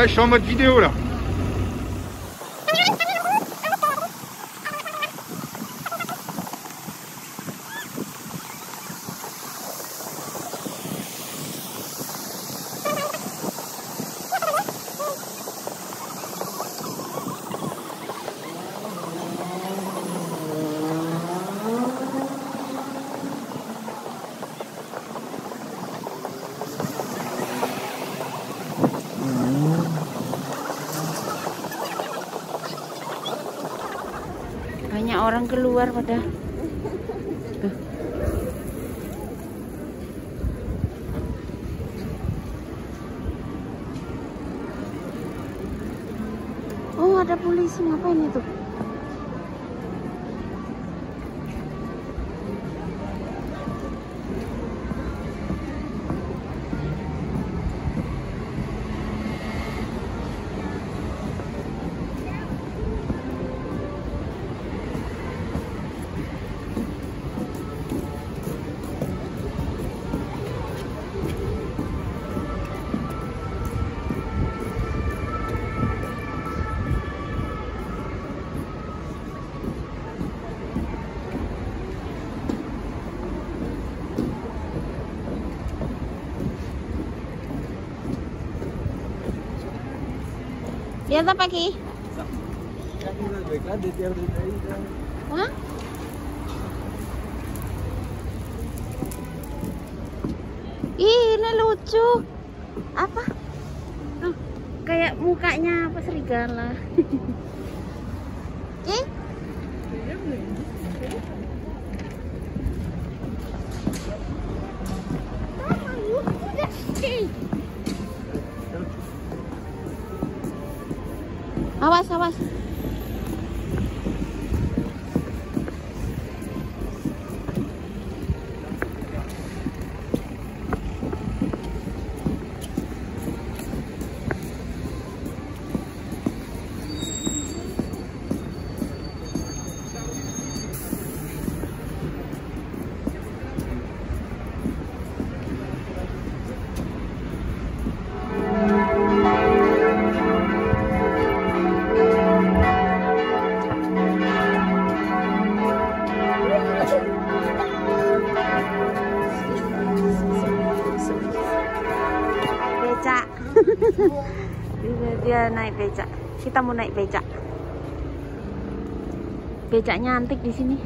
Ouais, je suis en mode vidéo là. Orang keluar pada. Oh, ada polisi ngapain itu? Lihat apa Ki? Hah? Ih, ini lucu. Apa? Oh, kayak mukanya apa serigala. Ki? Awas, Abas, abas. Dia, dia naik becak. Kita mau naik becak. Becaknya antik di sini.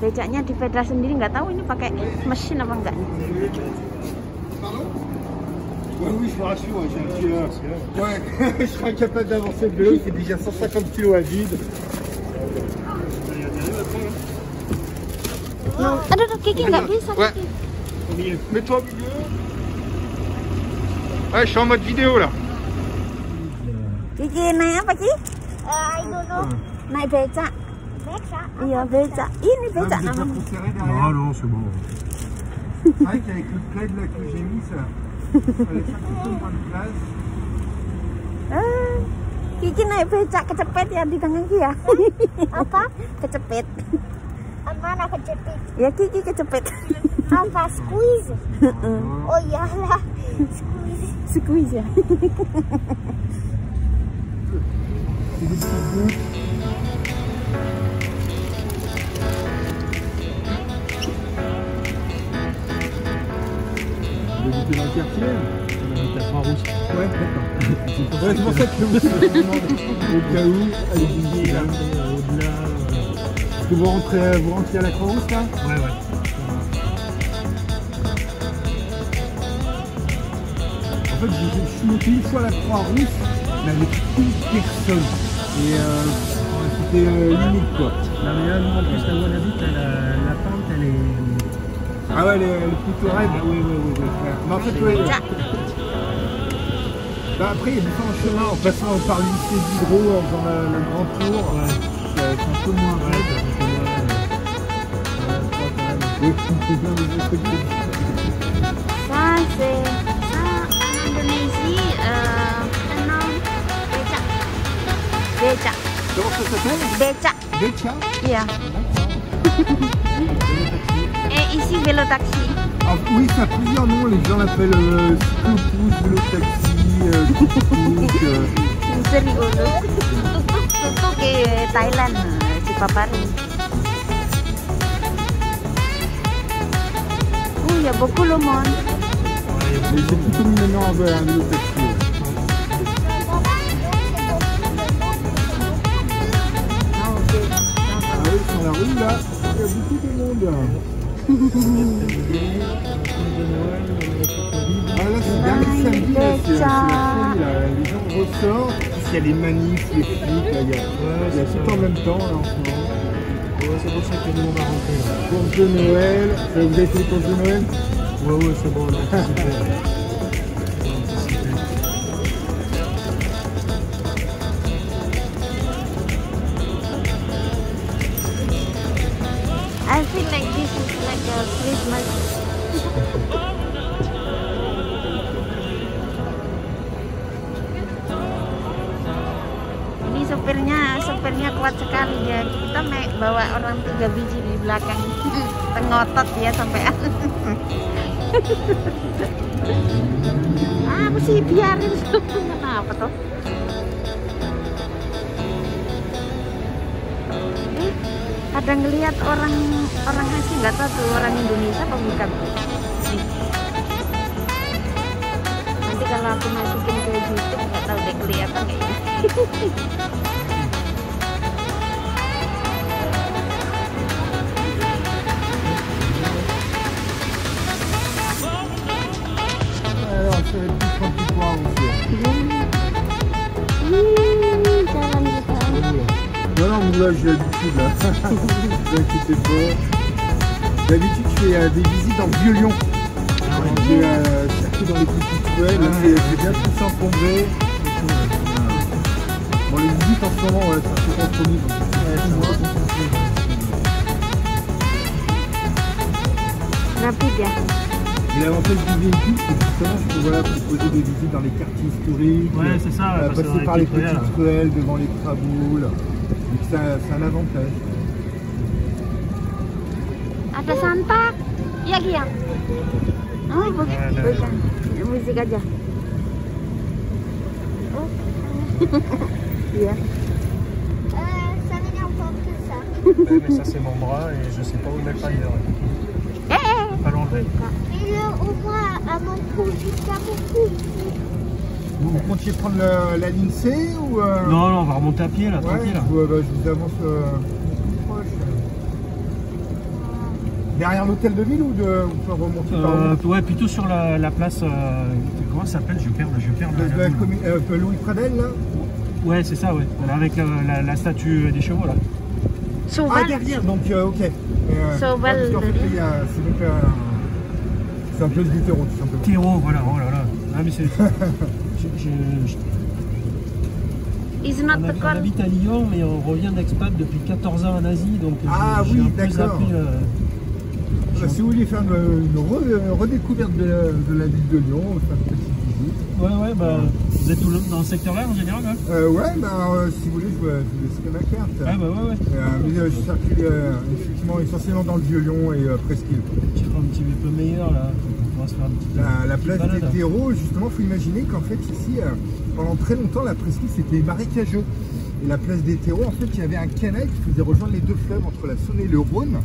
Becaknya di pedal sendiri nggak tahu ini pakai mesin apa enggak. Oui, oui, je vous rassure, j'ai un killer. Ouais, je serai incapable d'avancer le vélo, c'est déjà 150 kg à vide. Aduh, aduh, Kiki nggak bisa. Ouais. Kiki. Mets-toi au milieu. Ouais, je suis en mode vidéo là. Kiki naik apa Ki? I don't know. Naik becak. Beca. Iya becak. Ini Ah, pas namanya. Non, non, c'est bon. C'est vrai qu'avec le plaid là que j'ai mis, ça fallait faire un peu moins de place. Eh, Kiki naik becak kecepet ya di tangan Ki ya. Apa? kecepet. Mana kejepit? Ya Kiki kecepet. Apa squeeze? Oh iyalah. Squeeze. Squeeze. Vous habitez dans le quartier T'as Croix-Rousse. Ouais, C'est Ouais, c'est pour ça que je me demande au cas où, allez Et y là, là. euh, au-delà. euh, Est-ce que vous rentrez, vous rentrez à la Croix-Rousse là? Ouais, ouais. Fait, je, suis monté une fois à la Croix-Rousse, mais avec une personne. Et euh, c'était euh, limite quoi. Non, mais là, nous, en plus, là où on habite, là, la, la pente, elle est. Ah ouais, elle est, elle est plutôt raide. Oui, oui, oui. oui. Mais en fait, ouais, Becak. bah, après, il y a différents chemins en passant par le lycée d'Hydro, en faisant le, le grand tour. Ouais. C'est un peu moins raide. euh, euh. Oui, c'est trucs. Ça, c'est Becak. Comment ça s'appelle Becak? Becha Iya. Eh, isi velo taksi. Ah Ah, oui, ça a plusieurs noms. Les gens l'appellent euh, cyclopousse, vélo-taxi, euh, tuk-tuk, euh, Serius. Tuk-tuk ke Thailand, si Papari. Oh, il y a beaucoup le monde. Mais c'est plutôt mis maintenant un un vélo-taxi. Ah sur la rue, là, il y a beaucoup de monde. Ah là, c'est dernier samedi, là, là. Les gens ressortent, parce qu'il y a les manifs, les flics, là, il y a, il y a tout en même temps, là, ce moment. Ouais, c'est pour ça que nous on va rentrer. là. Course de Noël, vous avez fait les courses de Noël Ouais, ouais, c'est bon, on a like a Christmas. Ini sopirnya, sopirnya kuat sekali ya. Kita me- bawa orang tiga biji di belakang. Tengotot ya sampai. apa sih biarin kenapa tuh? Ada ngelihat orang orang nggak tahu tuh orang Indonesia apa bukan nanti kalau aku masukin ke YouTube nggak tahu deh kelihatan kayaknya Alors, ça va être plus tranquille pour avancer. Hmm, jalan gitu Non, non, mais là, j'ai l'habitude, là. Ne vous inquiétez pas. D'habitude, je fais euh, des visites dans le Vieux-Lyon. J'ai euh, dans les petites ruelles, là, c'est bien tout s'encombré. Bon, les visites en ce moment, ouais, c'est un peu compromis. donc rapide Et l'avantage du véhicule, c'est que justement, je peux voilà, proposer des visites dans les quartiers historiques. Ouais, c'est ça, euh, que passer par les petites ruelles, devant les traboules. Donc ça, c'est un avantage. Ada Santa iya Gia oh bukan musik aja oh iya Euh, ça m'énerve pas que ça. Ouais, mais ça, c'est mon bras et je sais pas où mettre ailleurs. eh eh Pas l'enlever. Mais le, au moins, à mon trou, jusqu'à mon cou. Vous, comptiez prendre la, la ligne C ou euh, Non, non, on va remonter à pied là, Ouais, tranquille. bah, je vous avance euh, plus proche. Derrière l'hôtel de ville ou de, remonter par Euh, où ouais, plutôt sur la, la place. euh, comment ça s'appelle? Je perds, je perds de, la- de la la boule. commu- euh, Louis Pradel là? Ouais, c'est ça, ouais. Voilà, avec euh, la, la statue des chevaux là. Ah derrière donc euh, ok. Sauval, fait, a- c'est donc euh, c'est un place du terreau tout simplement. Terreau, voilà, oh là là. Ah, mais c'est. on, not habite, the on habite à Lyon, mais on revient d'expat depuis 14 ans en Asie, donc j'ai- Ah j'ai oui, un peu zappé, euh, Bah, si vous voulez faire une, une re- une redécouverte de la, de la ville de Lyon, faire une petite visite. Ouais, ouais, bah, vous êtes tout le- dans ce secteur-là en général, hein Euh, ouais, bah euh, si vous voulez, je vous, vous laisserai ma carte. Ah, bah, ouais, ouais. Euh, mais je circule effectivement essentiellement dans le Vieux-Lyon et euh, Presqu'île. Tu un petit peu meilleur là. On va se faire une petite. La, la place balade. des terreaux, justement, il faut imaginer qu'en fait ici, pendant très longtemps, la presqu'île c'était marécageux. Et la place des terreaux, en fait, il y avait un canal qui faisait rejoindre les deux fleuves entre la Saône et le Rhône.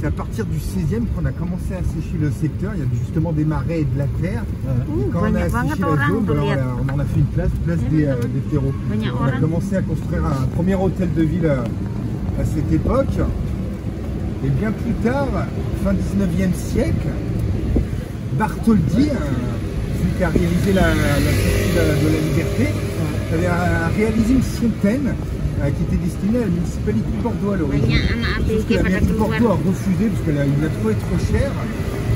C'est à partir du 16e qu'on a commencé à sécher le secteur. Il y avait justement des marais et de la terre. Quand on a asséché la zone, ben, on, lihat a- on en a fait une place, place des, euh, des terreaux. On a commencé à construire un premier hôtel de ville à, à cette époque. Et bien plus tard, fin 19e siècle, Bartholdi, euh, celui qui a réalisé la, la de la liberté, avait euh, réalisé une fontaine euh, qui était destinée à la municipalité de Bordeaux à l'origine. Sauf que la mairie de Bordeaux a refusé parce qu'elle a- l'a trouvé trop cher.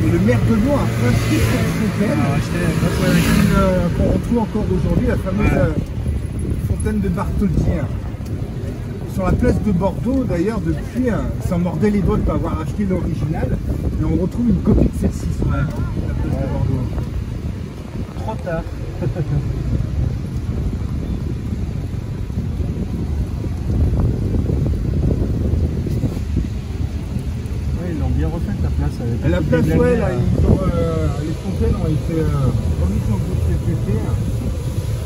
Et le maire de Lyon a racheté cette fontaine. Une, euh, qu'on retrouve encore aujourd'hui, la fameuse euh, fontaine de Bartholdi. Sur la place de Bordeaux, d'ailleurs, depuis, euh, ça mordait les doigts de ne pas avoir acheté l'original. Et on retrouve une copie de celle-ci sur la, la place de Bordeaux. Trop tard. Ouais, ils l'ont bien refaite la place, elle est À la place, de la ouais, là, ils ont, euh, les fontaines ont été euh, remises en cet été.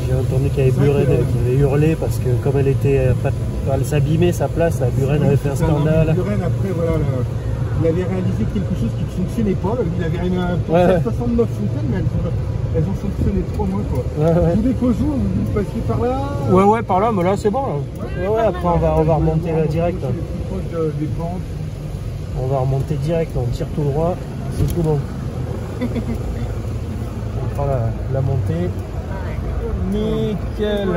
J'ai entendu qu'il y avait Buren que- qui avait hurlé parce que comme elle était euh, pas, elle s'abîmait sa place, la Buren avait fait un scandale. Buren, après, voilà, le- il avait réalisé quelque chose qui ne fonctionnait pas. Il avait réalisé un Ouais, ouais. 69 fontaines, mais elles, ont- elles ont fonctionné trois mois. Quoi. Ouais, ouais. Vous voulez qu'au jour, vous passiez par là Ouais, ouais, par là, mais là c'est bon. Là. Ouais, ouais, après on va, on va remonter là, direct. plus proche de- des pentes. On va remonter direct, on tire tout droit, c'est tout bon. On prend la, la montée. Nickel.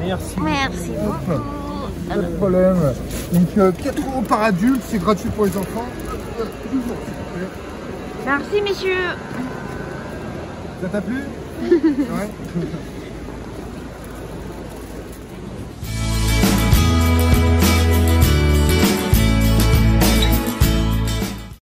Merci. Merci beaucoup. Pas de problème. Donc euh, 4 euros par adulte, c'est gratuit pour les enfants. Merci, messieurs. Ça t'a plu? Ouais.